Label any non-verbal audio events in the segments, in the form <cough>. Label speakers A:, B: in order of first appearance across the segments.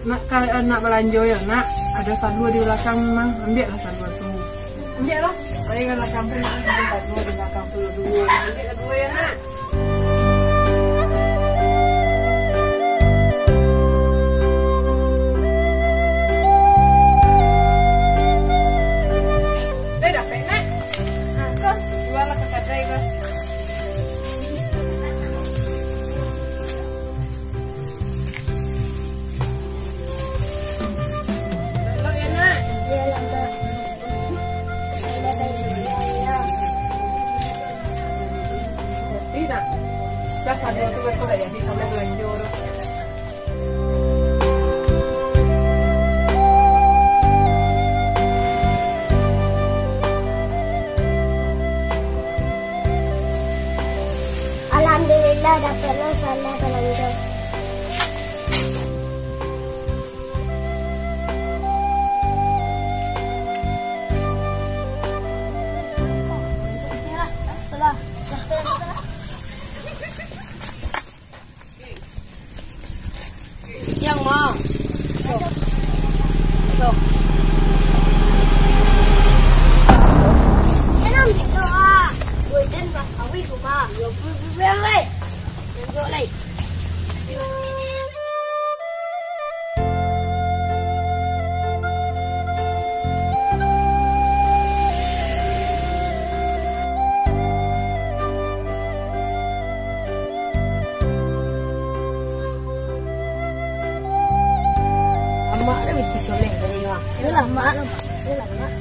A: Nak
B: kalau nak belanja ya nak ada salwa di belakang mang ambil lah salwa tu. Ambil lah. Nak campur nak ambil salwa di belakang dua. Ambil dua ya nak. น่ะแล้วคราว
A: นเป็น
C: คนแต่
A: ยังที่ทำให้
C: เงินอยู่ Mak dah mesti soleh tadi mak.
A: Yalah mak lah. Yalah mak.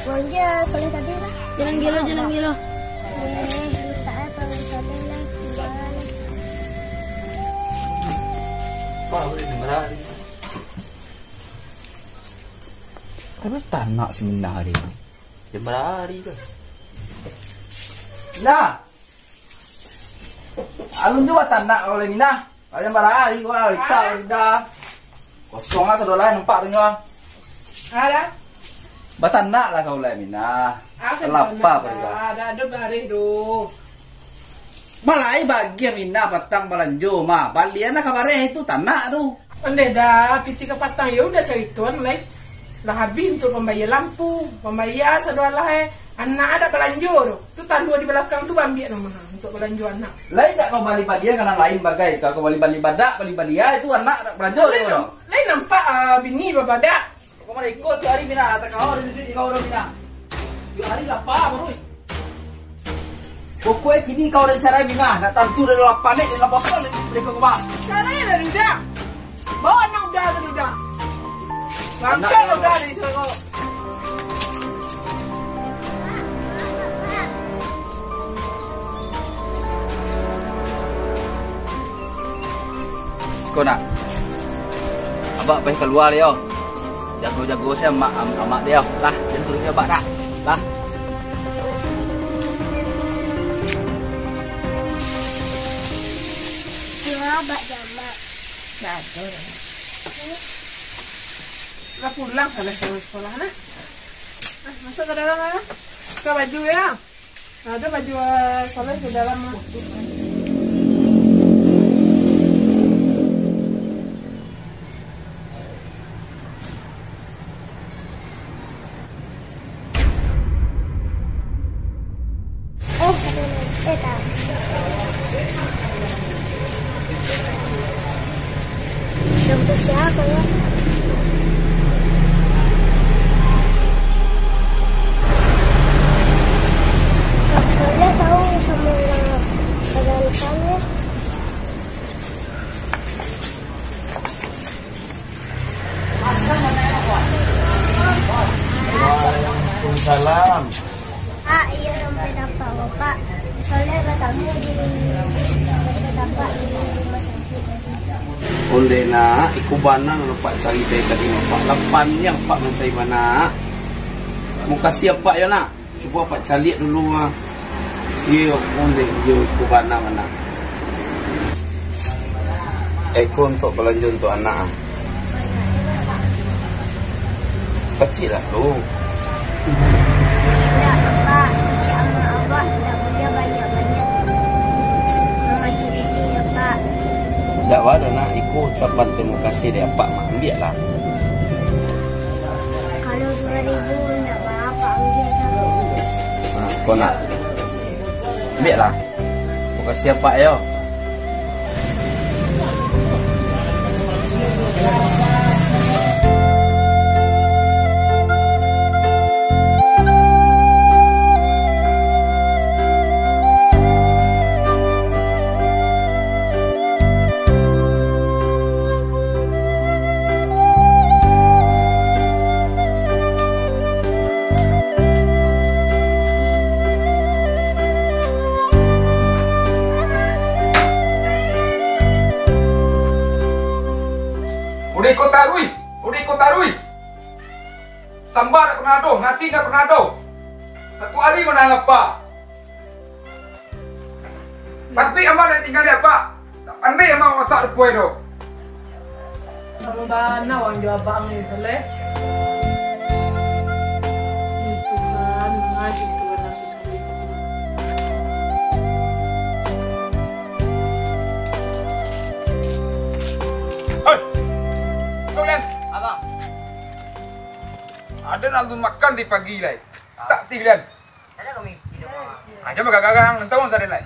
A: Belanja Soleh tadi lah.
C: Jalan gilo, jalan gilo.
A: Eh, tak
D: si Minah hari ni? Dia berhari ke? Minah! Alun juga tanak oleh Minah. Kalau yang berhari kau hari tak dah. Kosong lah lain nampak punya.
B: Ada?
D: Batanak lah kau oleh Minah.
B: Aku
D: Kelapa apa juga.
B: Ada ada baris tu.
D: Malai bagi Minah patang balanjo mah. Balian lah kabarnya itu tanak tu.
B: Piti ke patang ya udah cari tuan lai. Lah habis untuk membayar lampu, membayar saudara lah eh. Anak ada belanja tu. Tu tandua di belakang tu ambil nama untuk belanja anak.
D: Lain tak kau balik balian karena lain bagai. Kalau kau balik balik badak, balik balia itu anak nak belanja
B: Lain,
D: dia.
B: lain nampak ah, bini bapak dak.
D: Kau mana ikut tu hari Mina Atau kau ada duit kau orang Mina Dua hari lapar baru Pokoknya kini kau ada cara Mina Nak tentu dari lapan ni Dari lapan sol Mereka kau bang
B: Caranya dari dak. Bawa anak udah tadi dak. Langsung udah
D: Abak pergi keluar dia. Jago-jago saya mak am, amak dia. Lah Jangan turun dia abak dah. Lah.
A: Jual bak jamak.
B: Dah. Dah pulang salah dari sekolah nak. Ah, masuk ke dalam lah. Ke baju ya. Ada baju uh, soleh di dalam. ah.
A: Eh, ada eh siapa ya? Kedatangannya.
D: Waalaikumsalam
A: Ah, iya sampai dapat bapak. Soalnya ketemu di sampai dapat di rumah sakit.
E: Onde na ikubana no pak cari teh tadi pak lapan yang pak mensai mana. Muka siap pak ya nak. Cuba pak cari dulu ah. Iyo onde iyo ikubana mana. Eko untuk belanja untuk anak. Kecil lah lu.
A: Cuti ya, Pak.
E: Tak ada nak ikut ucapan terima kasih dia pak mak ambil lah.
A: Kalau 2000 tidak apa-apa, ambil saja.
E: Ha, kau nak ambil lah. Terima kasih ya pak yo.
F: Ikut tarui, udah ikut tarui. Sambar tak pernah ada, nasi tak pernah ada. Satu hari mana lepas. Pasti amat nak tinggal dia pak. Tak pandai amat masak rupai tu.
B: Kamu bana orang jual abang ni soleh. Ya Tuhan, mengaji
F: Ada nak lu makan di pagi lai. Tak tinggal.
C: Ada kami tidur bang.
F: Ah, coba gagang orang sadar lai.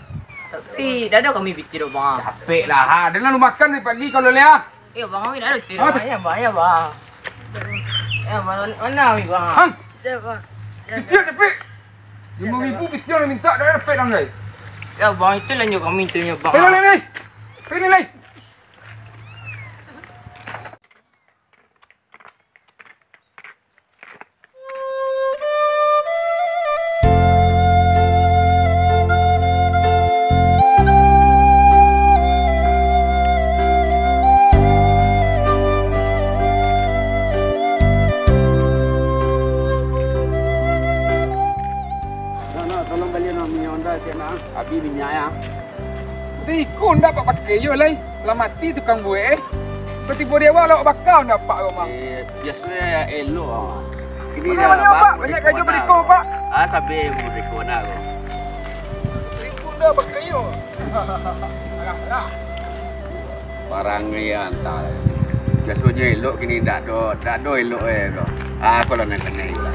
C: Tapi dah ada kami tidur bang.
F: Capek lah ha. Ada nak lu makan di pagi kalau lihat.
C: Ya bang kami dah ada tidur. Bang. Ya bang, ya bang. Ya bang, mana kami bang?
F: Hang,
C: Ya bang.
F: kecil cepet. Lima ribu kecil nak minta dah dapat dah lai.
C: Ya bang, itulah yang kami tu ya bang.
F: Pergi lai. Pergi lai. Dapat pakai je lai. Lah mati tukang buih eh. Seperti boleh awak lawak bakar dapat rumah.
E: Eh, biasanya elok ah. Ini
F: mana pak? Banyak kerja berikut pak.
E: Ah, sampai berikut nak.
F: Ikut dah pakai. Alah, alah.
E: Barang ni hantar. Biasanya elok kini tak ada, tak ada elok eh. tu. Ah, kalau nak kena lah.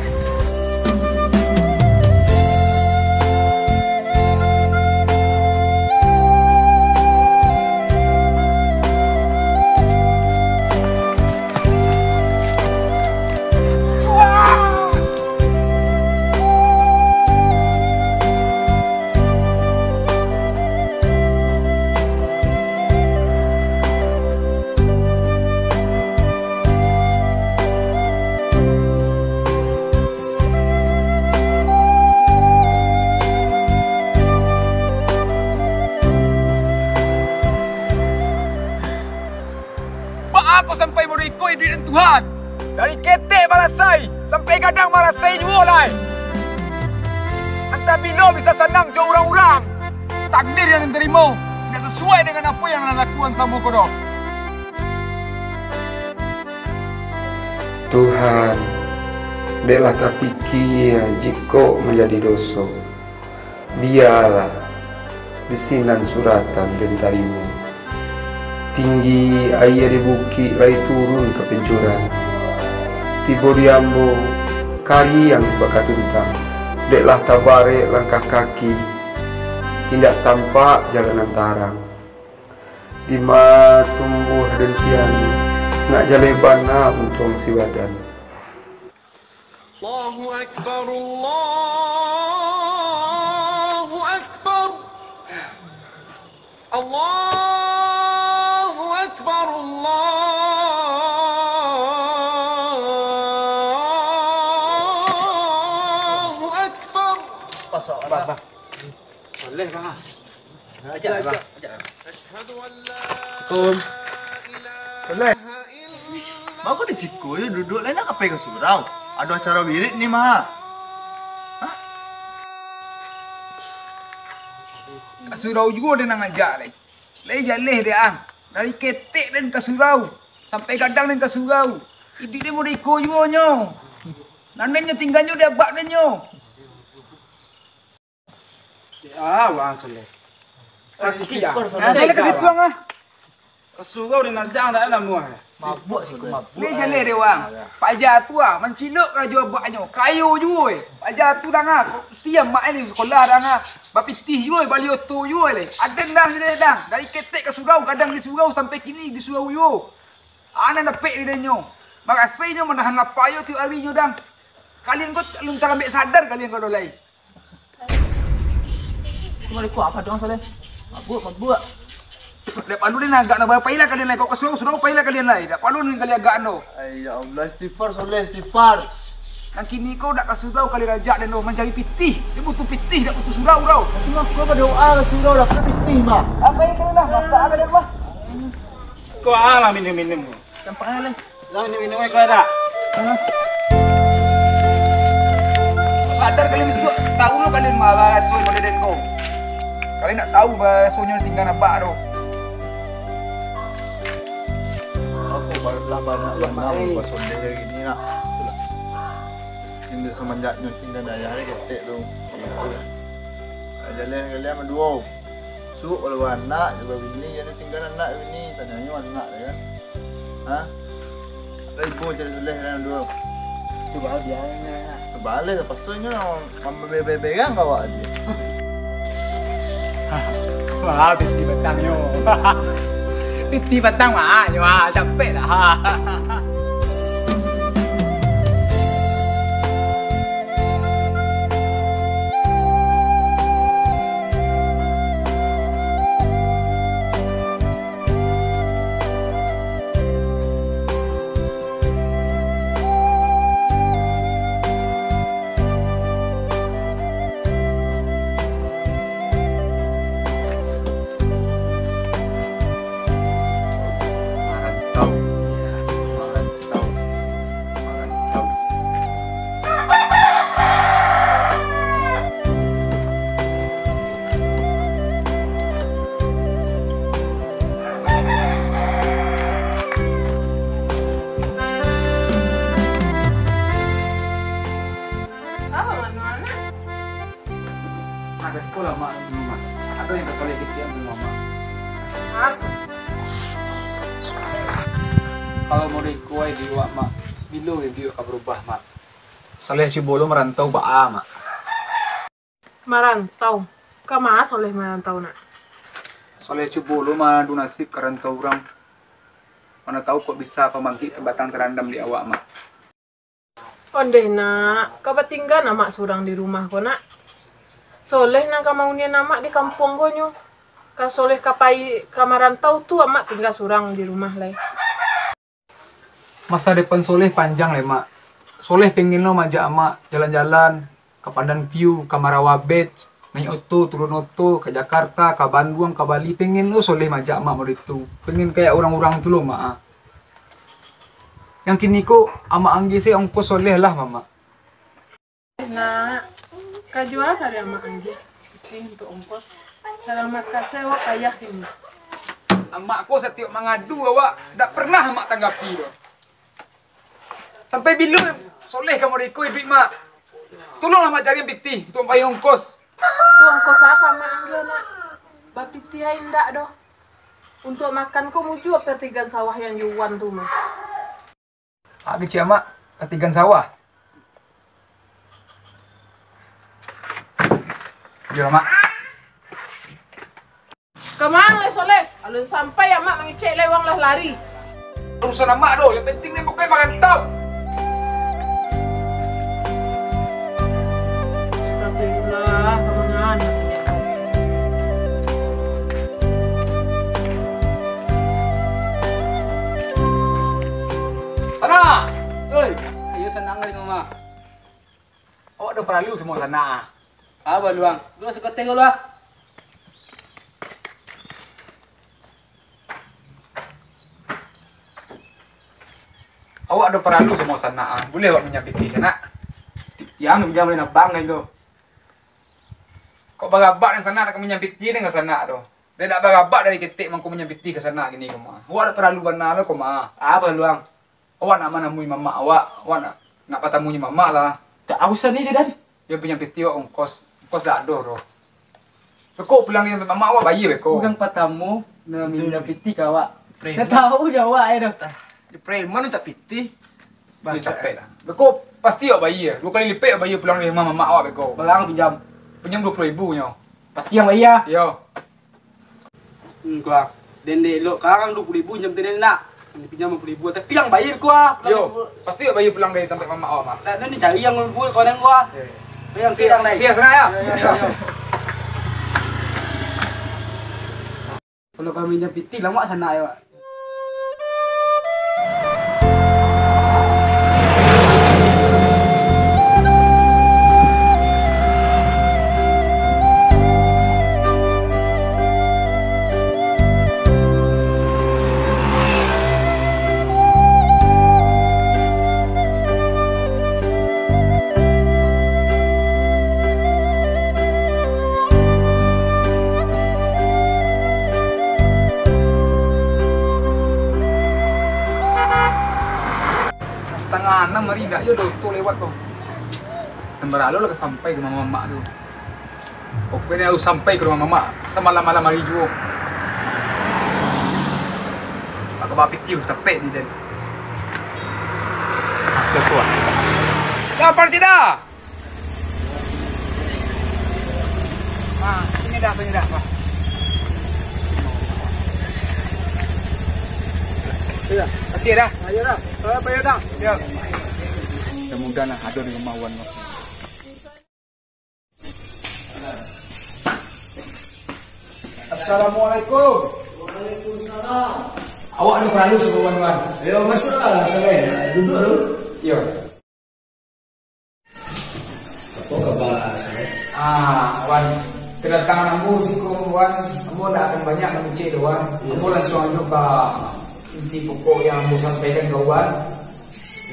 F: Bila bisa senang jauh orang-orang. Takdir yang terima. Tidak sesuai dengan apa yang lakukan sama dah.
G: Tuhan, belah tak pikir jika menjadi dosa. Biarlah bisinan suratan dan tarimu. Tinggi air di bukit rai turun ke pencuran. Tiba di ambo, kari yang bakat tuntang. Deklah tabarik langkah kaki. Tidak tampak jalanan tarang Dima tumbuh dentian Nak jalan bana untung si badan.
H: Allahu Akbar Allahu Akbar. Allah Mau
E: lah bang.
F: Kok disiku ya duduk lain apa yang surau? Ada acara wirid nih mah. Hah? Kasurau juga ada nang ajak leh. Leh jaleh dia ang. Dari ketek dan kasurau. Sampai kadang dan kasurau. Idik dia mau diko juga nyo. Nanennya tinggalnya dia bak nyo.
E: Ya, bang soleh. Sakit ya.
F: Nah, dia ke situ ang ah.
E: Kesurau dengan jang tak ada muah.
F: Mabuk sih mabuk. Ni jaleh dia wang. Pak Jatu ah menciluk lah jual baknya. Kayu juga. eh. Pak Jatu dah ah. Siam mak ni sekolah dah ah. Bapitih juga bali oto juga le. Ada dah dia dah. Dari ketek ke surau kadang di surau sampai kini di surau yo. Ana nak pek dia nyo. Makasihnya menahan lapar yo tiap hari nyo dah. Kalian kau belum tak ambil sadar kalian kau dolai.
D: Ikut apa dong soleh?
F: Lep anu dia nak agak nak berapa ilah kalian lai. Kau surau apa ilah kalian lai. Tak perlu ni kalian agak anu.
E: Ay, ya Allah, istighfar soleh, istighfar.
F: Dan kini kau nak ke surau kali rajak dan oh, mencari pitih. Dia butuh pitih, tak butuh surau rau.
E: Cuma kau berdoa ke surau dah kena pitih mah.
F: Apa yang kau dah? Masak apa dia buat?
E: Kau alah minum-minum.
F: Campaknya lah.
E: Lah minum-minum kau ada.
F: Sadar kalian besok tahu lo kalian malah rasul pada den kau. Kalian nak tahu bahasanya tinggal nabak tu.
I: Aku baru lah banyak yang pasal dia hari ni nak. Ini semenjak nyuting dan daya hari ketek tu. Jalan kalian berdua. Su kalau anak juga bini jadi tinggal anak bini tanyanya anak dia kan. Ha? Tapi ibu jadi boleh kan dua.
E: Tu baru dia <laughs> ni.
I: Balik lepas tu nya mama bebe kan bawa dia.
F: Wah, piti batang yo. piti batang mah, yo ah, capek dah. Mantap. Soleh cibolo merantau baa mak.
B: Merantau. Ke mana soleh merantau nak?
F: Soleh cibolo mah du nasib kerantau orang. Mana tahu kok bisa pemangkit ke batang terandam di awak mak.
B: Onde nak, kau tinggal nama surang di rumah kau nak. Soleh nang kamaunya nama di kampung kau nyo. Ka soleh kapai kamarantau tu amak tinggal surang di rumah lai.
F: Masa depan Soleh panjang le mak. Soleh pengen lo majak mak jalan-jalan ke Pandan View, ke Marawabet, naik oto, turun oto, ke Jakarta, ke Bandung, ke Bali. Pengen lo Soleh majak mak mau itu. Pengen kayak orang-orang tu lo mak. Yang kini ko ama anggi saya ongkos Soleh lah mama.
B: Nak, kau jual kali amak anggi. Ini untuk ongkos. Selamat kasih wak kaya ini.
F: Amak ko setiap mengadu awak tak pernah mak tanggapi lo. Sampai bila Soleh kamu rekoi duit mak. Tolonglah mak cari piti untuk bayar ongkos.
B: Tu ongkos apa amak anggi nak? Bapi tiai ndak doh. Untuk makan kau muncul pertigaan sawah yang juan tu mah.
F: Ah, kecil mak, ketigan sawah. Jom mak.
B: Ke mana le soleh? Alun sampai amak mengecek lewang lah lari.
F: Urusan mak doh, yang penting ni pokoknya makan tau. Perlu semua sana.
D: Apa luang? Dua sekotek lu lah.
F: Awak ada perlu semua sana. ah. Boleh awak minyak piti sana.
J: Yang jam lain abang lain tu.
F: Kok barabak yang sana nak minyak piti dengan sana tu. Dia nak barabak dari ketik mangku minyak piti ke sana gini kau mah. Awak ada perlu mana lah kau mah.
J: Apa luang?
F: Awak nak mana mui mama awak. Awak nak nak patamunya mama lah.
J: Tak usah ni dia dan.
F: Dia punya piti awak ongkos. Ongkos dah ada tu. Kau pulang dengan mama awak bayi beko.
J: Bukan patamu na minum piti kawak.
K: Preman.
J: Dah tahu jawab ya dah.
K: Di preman tak piti.
F: Dia capek lah. Beko pasti awak bayi ya. Dua kali lipat awak bayi pulang dari mama mak awak beko.
J: Belang pinjam.
F: Pinjam 20 ribu nyo.
J: Pasti yang bayar.
F: Yo.
J: Hmm, kuang. Dan dek lo sekarang 20 ribu jam tadi nak. Pinjam 50 ribu. Tapi yang bayar kuah.
F: Yo. Pasti awak bayi pulang dari tempat mama awak mak.
J: Nah, ni cari yang ribu kau neng kuah. Yang sidang naik.
F: Sia sana ya. <laughs>
J: Kalau kami jam piti lama sana ya, Pak.
F: Enam hari dah yo tu lewat tu. Dan berlalu lah sampai ke mama mak tu. Pokoknya aku sampai ke rumah mama semalam-malam hari juga. Aku bawa piti aku tapek di dan. Kuat. Lapar tidak? Ah, sini dah, sini dah, Pak. Ya, kasih dah.
J: Ayo dah. Apa ya dah?
F: Ya. Mudah-mudahan lah ada di rumah Wan. Mas. Assalamualaikum. Waalaikumsalam. Awak ada perlu sebelum Wan Wan?
L: Ayo masuklah Saleh. Duduk dulu.
F: Ya.
L: Apa khabar Saleh?
F: Ah, Wan. Kedatangan Ambo siku Wan. Ambo tak akan banyak mengucik tu Wan. Ambo langsung aja ke inti pokok yang Ambo sampaikan ke Wan.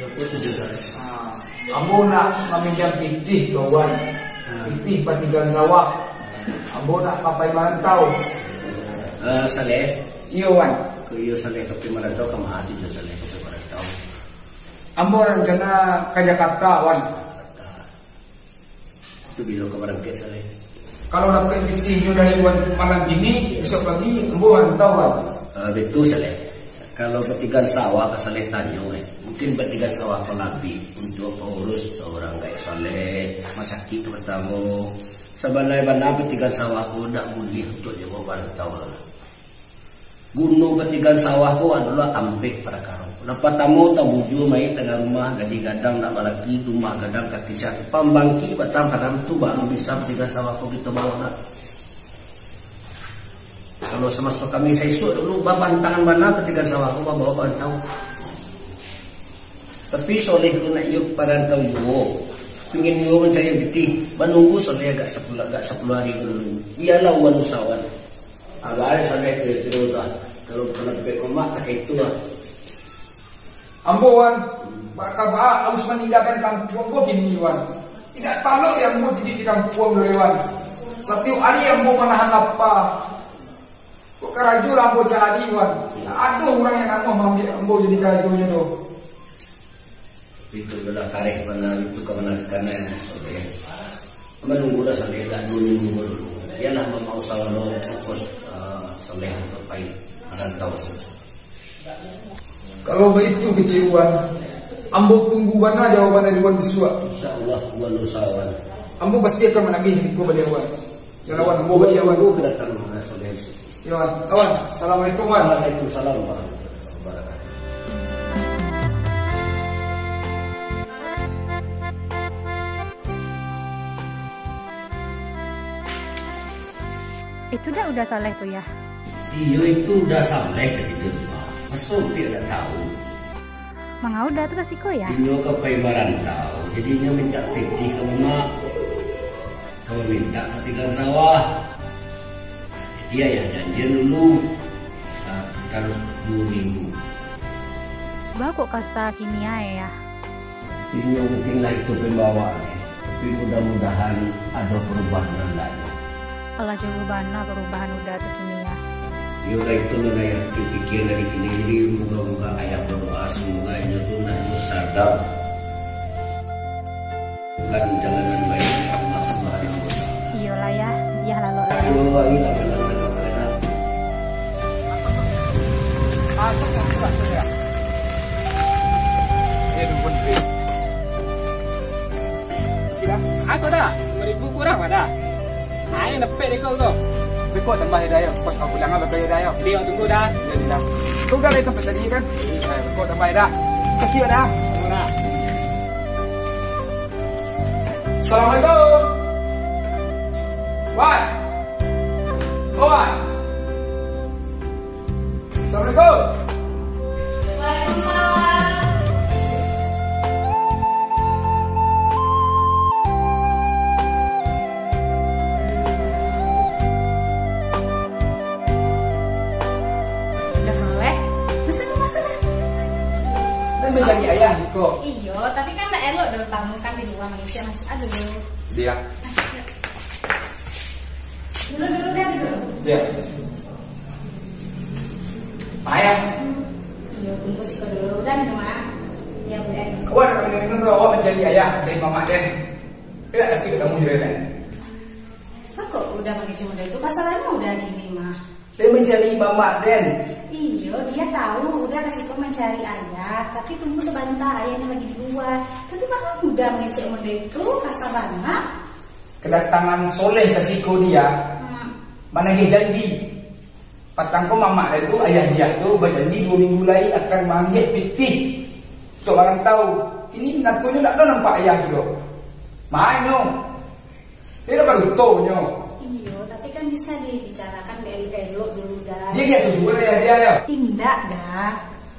L: Ya, dia Saleh?
F: Ah, Ambo nak meminjam pitih ke Wan. Pitih patikan sawah. Ambo nak papai bantau.
L: Ah, Saleh.
F: Iya Wan.
L: Ke iyo Saleh tapi mana tahu kamu hati je Saleh tapi mana tahu.
F: Ambo rencana ke Jakarta Wan.
L: Itu bila kau barang ke Saleh.
F: Kalau dapat pitihnya dari Wan malam ini, besok pagi Ambo bantau Wan.
L: Ah, betul Saleh. Kalau petikan sawah ke Saleh tanya eh. Mungkin petikan sawah nabi untuk pengurus seorang kayak Saleh. Masakit bertamu. Sebenarnya mana petikan sawah kau tak boleh untuk jawab barang tahu lah. Gunung petikan sawah kau adalah ampek pada karo. Lepas tamu tabuju mai tengah rumah gadi gadang nak malaki rumah gadang katisan pambangki batang kadang tu baru bisa petikan sawah kau kita bawa nak. Kalau semasa kami saya esok dulu baban tangan mana petikan sawah kau bawa bantau. Tapi soleh tu nak yuk parantau yo. Pingin yo mencari beti, menunggu soleh agak sepuluh agak sepuluh hari dulu. Ialah wanusawan. Agak ada sampai ke itu dah. Kalau pernah ke koma tak itu lah.
F: Wan, bakal bah harus meninggalkan kampung gua gini Wan. Tidak tahu yang mau didik di kampung dulu Wan. Setiap hari yang mau menahan apa. Kok keraju lah Ambo cari Wan. Ada orang yang nak mau ambil Ambo jadi kerajunya tu.
L: Itu adalah karek mana itu ke mana karena soleh. Menunggu dah soleh tak dulu minggu dulu. Ialah mau salah lo fokus soleh untuk baik. Parantau.
F: Kalau begitu keceruan, Ambo tunggu mana jawaban dari Wan Biswa.
L: InsyaAllah wanusawan.
F: Ambo pasti akan menagih hidupku balik Wan. Ya Wan, Ambo balik Wan.
L: Kedatangan soleh.
F: Ya Wan, Wan. Assalamualaikum Wan.
L: Waalaikumsalam warahmatullahi wabarakatuh.
M: Itu dah udah soleh tuh ya.
L: Iyo itu udah sampai ke itu rumah. Masuk dia udah tahu.
M: Mang udah tuh kasih ko ya.
L: Inyo ke paibaran tahu. Jadinya minta peti ke mak. Kau minta ketikan sawah. Dia ya janjian dulu. Sekitar dua minggu.
N: Bah kok kasa kimia ya?
E: Ini mungkinlah itu pembawa Tapi mudah-mudahan ada perubahan lain
N: Allah coba bana perubahan udah tuh kimia.
E: Yoga itu mana yang dipikir dari kini Jadi moga-moga ayah berdoa Semoga itu tuh nanti sadar Bukan jalanan baik Allah subhanahu wa ta'ala
N: Iyalah ya, dia lalu lah.
E: Ayo,
F: aku dah. Beribu kurang ada. Saya nepek deh kau tu. Kau tambah hidayah. Pas kau pulang apa kau hidayah? Dia tunggu dah. Jadi dah. Kau dah itu pesan ni kan? Eh, kau tambah dah. Kasih dah. Mana? Assalamualaikum. Wan. Oh, Wan. Assalamualaikum.
M: Kan tak elok dong tamu kan di luar manusia masuk aduh.
F: Dia.
M: Dulu dulu deh dulu.
F: Dia. Ayah.
M: Iyo, tunggu sih kau dulu dan cuma ya eh.
F: Kau ada kami dengar tu awak mencari ayah, mencari mama dan. Tidak tapi ketemu juga kan.
M: Kok udah pakai cemada itu pasarannya udah gini mah.
F: Dia mencari mama dan.
M: Iyo, dia tahu udah kasih kau mencari ayah, tapi tunggu sebentar ayahnya lagi di luar. Tapi mama udah mengecek mode itu kasta banget.
F: Kedatangan soleh kasih kau dia. Mana dia janji. Patang kau mama dia tu, ayah dia tu berjanji dua minggu lagi akan manggil piti. Untuk orang tahu. Ini nakunya tak ada nampak ayah. Main no. Dia baru tahu nyo.
M: Iyo, tapi kan bisa dibicarakan elok dulu dah.
F: Dia dia suruh ayah dia ya.
M: Tidak dah.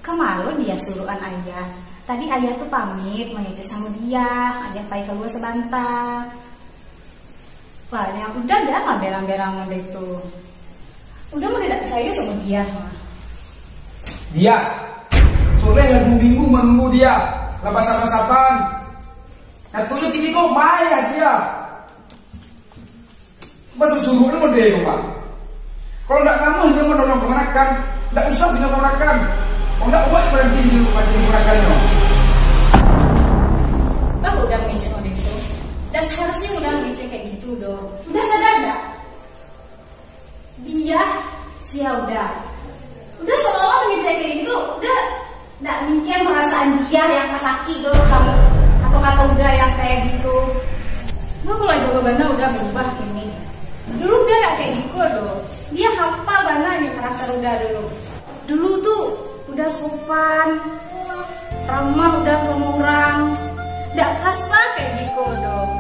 M: Kemalu dia suruhan ayah. Tadi ayah tuh pamit mengejek sama dia, ajak pai keluar sebentar. Wah, yang udah dah mah berang-berang mode itu. Udah mau tidak percaya sama dia mah.
F: Dia Soleh yang dua minggu menunggu dia Lepas sapan-sapan Yang tunjuk ini kau maya dia Masa suruh kan dia kau pak Kalau tak kamu dia menolong kemenakan Tak usah bina kemenakan Kalau tak buat berhenti di rumah di kemenakannya
M: Bah udah mengejek mode itu. Dan seharusnya udah mengejek kayak gitu dong. Udah sadar gak? Dia si udah. Udah seolah mengejek kayak gitu. Udah nggak mikir perasaan dia yang kasaki dong sama kata-kata udah yang kayak gitu. Bah kalau jawabannya udah berubah ini. Dulu udah gak kayak gitu dong. Dia hafal nih karakter udah dulu. Dulu tuh udah sopan, ramah udah sama orang, nggak kasar kayak gitu dong.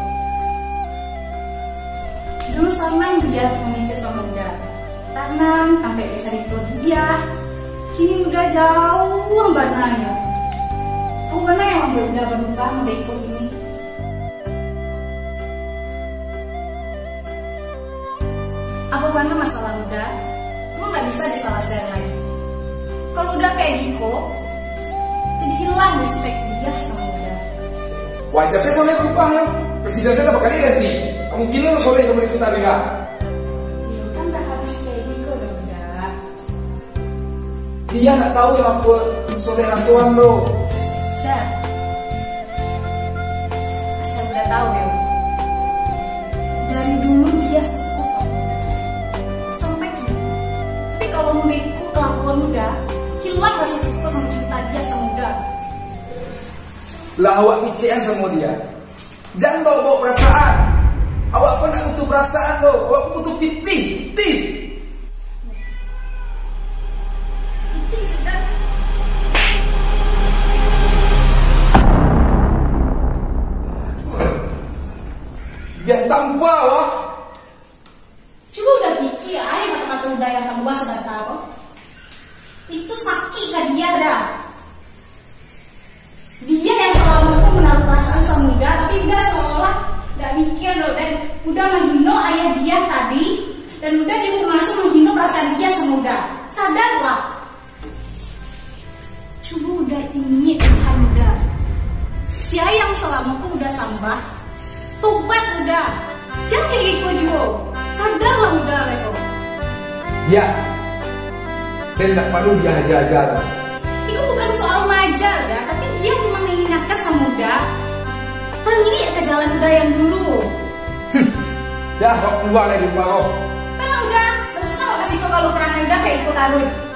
M: Dulu senang dia memecah sama udah, tanam sampai bisa ikut dia. Kini udah jauh bananya. Aku mana yang udah berubah udah ikut ini. Apa mana masalah udah? Emang nggak bisa disalah lagi. Kalau udah kayak gitu, jadi hilang respect dia sama udah.
F: Wajar saya soleh berubah ya Presiden saya tak kali ganti Kemungkinan soleh kembali kita juga
M: Ya kan udah harus kayak gitu dong udah.
F: Dia tak tahu yang apa soleh rasuan lo
M: Udah. Asal udah tahu ya. Dari dulu kalau menurutku kelakuan udah hilang rasa suka sama cinta dia sama udah.
F: Lah awak kecean sama dia? Jangan bawa bawa perasaan. Awak pun nak butuh perasaan lo Awak pun butuh piti Piti
M: Itu sakit kan dia dah. Dia yang selama itu menaruh perasaan sama muda, tapi udah seolah gak mikir loh dan udah menghina ayah dia tadi dan udah juga termasuk menghina perasaan dia sama. Sadarlah. Coba udah udah tinggi Tuhan udah. Siayang selama ku udah sambah. Tobat udah. Jangan kayak gitu juga. Sadarlah udah leko.
F: Ya. Dan tak perlu dia hajar-hajar.
M: Itu bukan soal majar ya, tapi dia cuma mengingatkan sama muda. Balik ke jalan udah yang dulu.
F: Dah, kau keluar dari rumah kau.
M: Kan udah, dosa kasih kau kalau pernah udah kayak ikut taruh.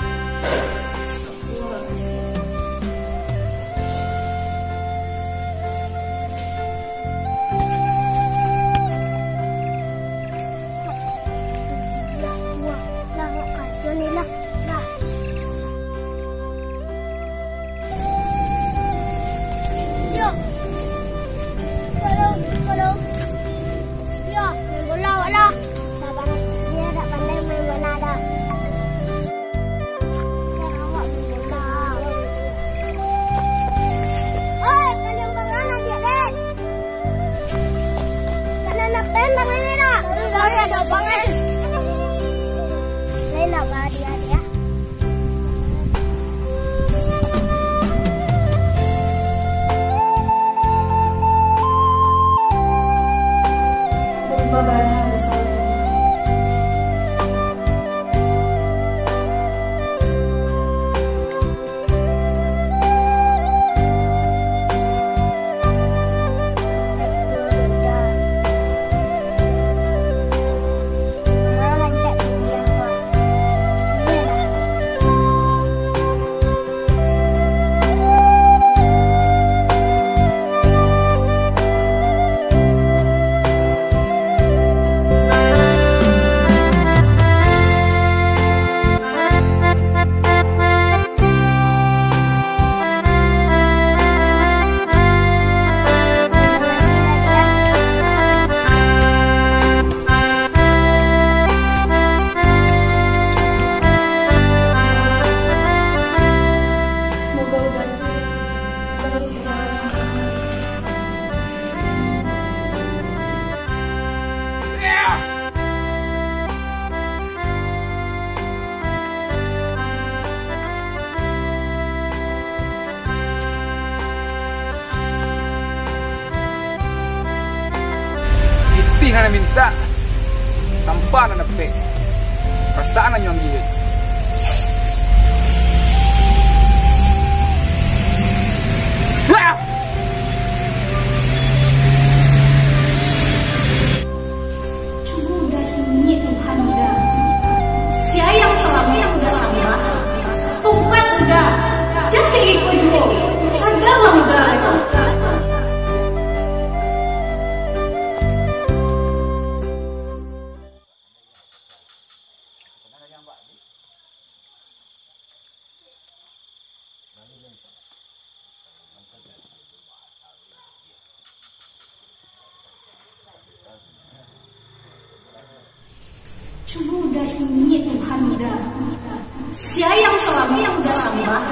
M: udah. Yang selama yang udah sampah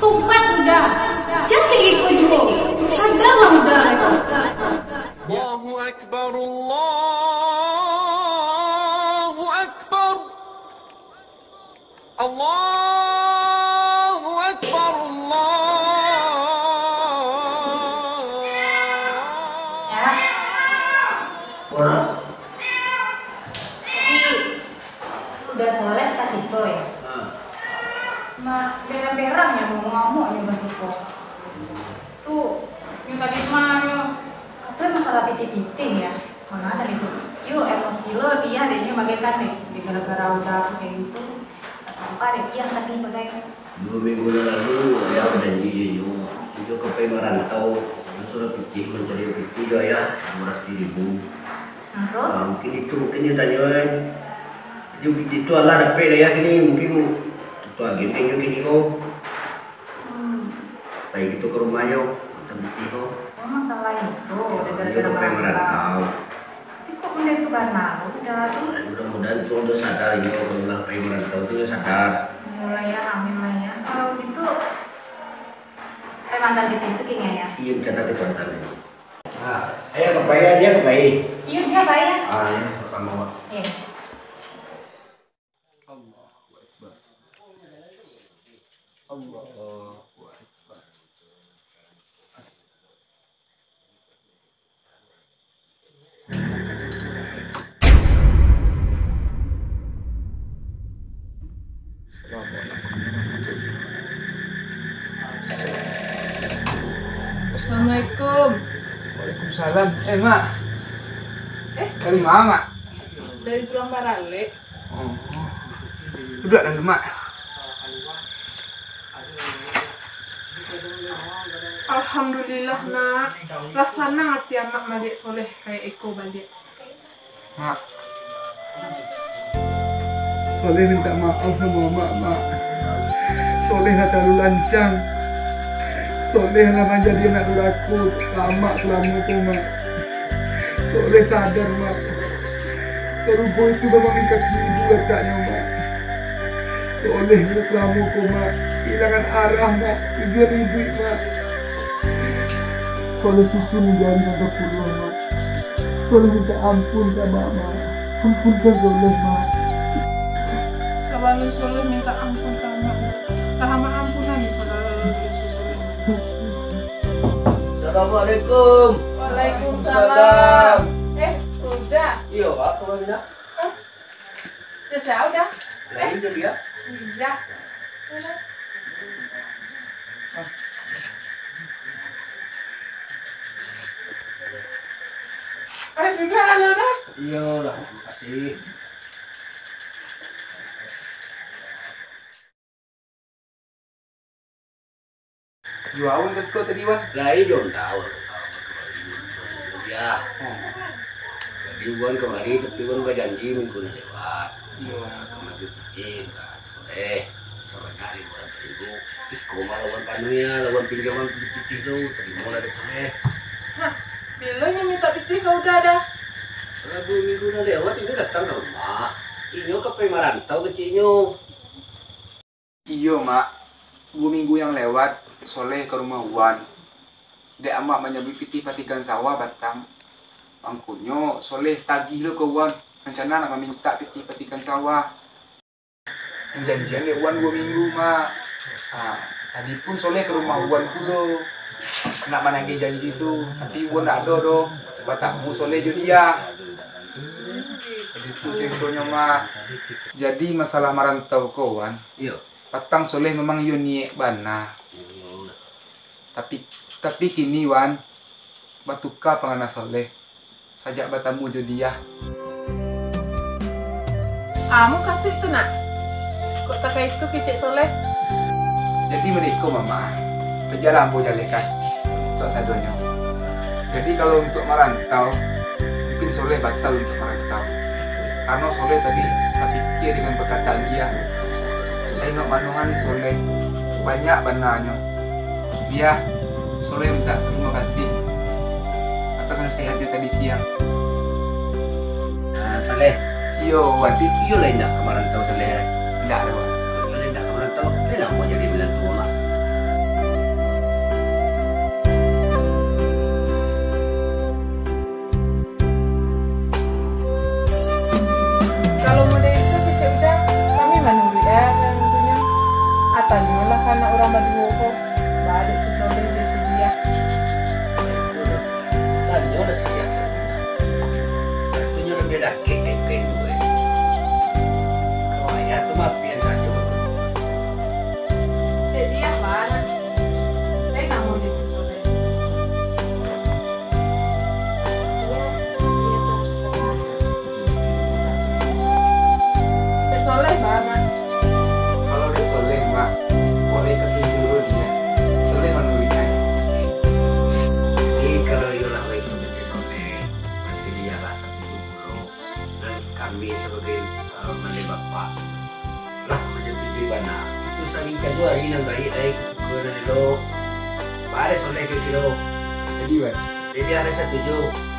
M: tumpat udah jadi ikut juga. Sadarlah udah.
H: Allahu Akbar Allah. Ada dia tadi bagai
L: Dua minggu lalu ya janji Jejo Jejo ke Pai merantau Dia sudah pitih mencari pitih juga ya. Murah ribu. Nah, Mungkin itu mungkin dia tanya kan Dia pitih itu Allah dapat lah ya gini. Mungkin itu agen yang juga gini kok Baik itu ke rumahnya Kita pitih kok
H: oh masalah itu, udah
L: Dia
H: gara-gara
L: ke
H: merantau. Benda itu karena udah tuh
L: Mudah-mudahan tuh udah sadar ini Allah merantau itu dia sadar
H: mulai ya amin lah ya. Kalau gitu emang dari itu kayaknya ya.
L: Iya rencana kita tanya Nah, ayo ke Pai ya dia ke Pai
H: Iya dia bayar.
L: Ah, ya sama Pak
H: Iya.
F: Allahu Akbar.
B: Assalamualaikum.
F: Waalaikumsalam. Eh, Mak.
B: Eh?
F: Dari mana, Mak?
B: Dari pulang Barale.
F: Oh. Duduk dan Mak.
B: Alhamdulillah nak. Rasana hati anak balik soleh kayak Eko balik.
F: Mak. Soleh minta maaf sama Mak, Mak. Soleh terlalu lancang. Soleh nak menjadi anak duraku lama selama tu, Mak. Soleh sadar, Mak. Serupa itu memang kaki ibu letaknya, Mak. Soleh selama tu, Mak. Kehilangan arah, Mak. Biar ibu, Mak. Soleh susu menjadi anak pulang, Mak. Soleh minta ampun sama Mak. Ampunkan Soleh, Mak.
B: Selalu soleh minta ampun sama Rahama ampunan ya selalu
L: Assalamualaikum.
B: Waalaikumsalam. Eh, udah.
L: Iya, apa mana?
B: Ya saya udah.
L: Lain je dia.
B: Iya. Eh, juga lalu dah.
L: Iya lah, terima kasih.
F: Dua awal ke sekolah tadi, Wan?
L: Lain je tahu. Ya. Jadi Wan kemari tapi Wan berjanji minggu ni lewat.
F: Iya.
L: Kemaju kucing ke soleh. Soalnya liburan terigu. Iko malah Wan panu ya, lawan pinjaman putih tu. Terima lah dari soleh.
B: Hah, bilangnya minta piti kau udah ada.
L: Kalau dua minggu dah lewat, ini datang ke rumah. Inyo ke pemarantau ke Cinyo.
F: Iyo, Mak. Dua minggu yang lewat, Soleh ke rumah Wan. Dek amak menyabit pitih patikan sawah batang. Angkunyo, Soleh tagih lo ke Wan. Rencana nak minta pitih patikan sawah. Janjian dek Wan dua minggu, Mak. Ah, tadi pun Soleh ke rumah Wan dulu. Nak menagih janji tu. Tapi Wan tak ada doh. Batakmu Soleh dia. Jadi tu contohnya, Mak. Jadi masalah merantau kau, Wan.
L: Iya.
F: Patang soleh memang yo niek bana. Tapi tapi kini wan batuka pangana soleh. Sajak batamu jo dia.
B: Kamu kasih tu nak. Kok tak itu kecik soleh?
F: Jadi mereka mama berjalan bu jalekan untuk sadonya. Jadi kalau untuk merantau mungkin soleh batal untuk merantau. Karena soleh tadi terpikir dengan perkataan dia. Tengok manungan ni soleh banyak bananya. Dia soleh minta terima kasih atas nasihatnya tadi siang.
L: Nah, soleh.
F: Yo,
L: Berarti iyo lain dah ke merantau soleh.
F: Tidak ada. Wan.
L: Iyo lain dah ke merantau. Lain lah mau jadi menantu mak.
B: Kalau model itu kecik udah, kami menunggu ya tentunya. Atasnya lah karena orang berdua kok. Dari si dia.
L: Lanjut dah siap. Tentunya orang dia dah kek kek kek dua. Kalau ayah tu jago hari ini baik dari kena lo. Bare soleh ke kilo.
F: Jadi wan.